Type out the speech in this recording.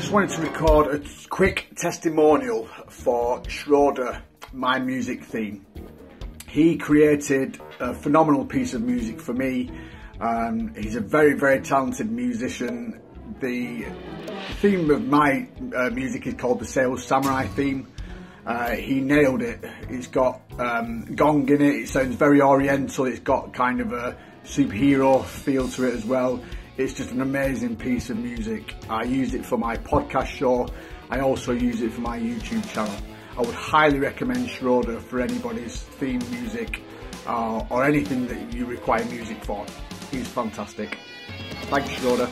just wanted to record a quick testimonial for Schroeder, my music theme. He created a phenomenal piece of music for me. Um, he's a very, very talented musician. The theme of my uh, music is called the Sales Samurai theme. Uh, he nailed it. It's got um, gong in it. It sounds very oriental. It's got kind of a superhero feel to it as well. It's just an amazing piece of music. I use it for my podcast show. I also use it for my YouTube channel. I would highly recommend Schroeder for anybody's theme music uh, or anything that you require music for. He's fantastic. Thanks, Schroeder.